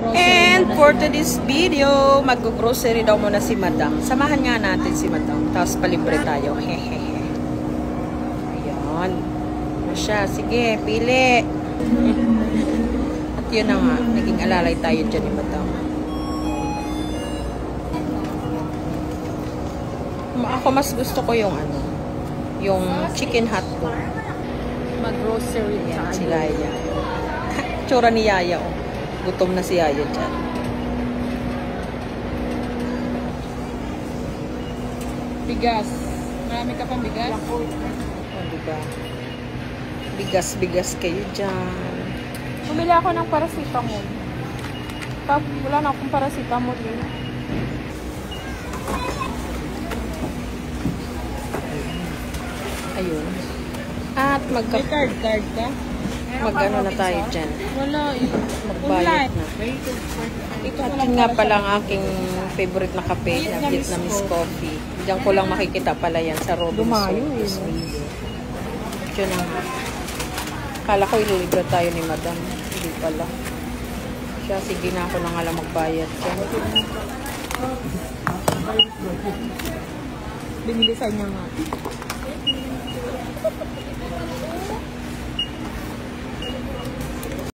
And for today's video, mag-grocery daw muna si Madam. Samahan nga natin si Madam. Tapos palibre tayo. Hehehe. Ayan. Ano siya? Sige, pili. At yun na nga. Naging alalay tayo dyan ni Madam. Ma- Ako mas gusto ko yung ano, yung chicken hotdog. Mag-grocery Yan, si Yaya. Tsura ni Yaya, oh. Gutom na si Yaya dyan. Bigas. Marami ka pang bigas? Oh, diba? Bigas-bigas kayo dyan. Bumili ako ng paracetamol. Pag wala na akong paracetamol eh. Ayun. At magka May card card ka? Mag-ano na tayo dyan. Wala. Magbayad na. Ito At nga pala ang aking favorite na kape na Vietnamese coffee. Diyan ko lang makikita pala yan sa Robinson. Diyan na nga. Kala ko ililibre tayo ni Madam. Hindi pala. Siya, sige na ako na nga lang magbayad. Binili sa niya nga.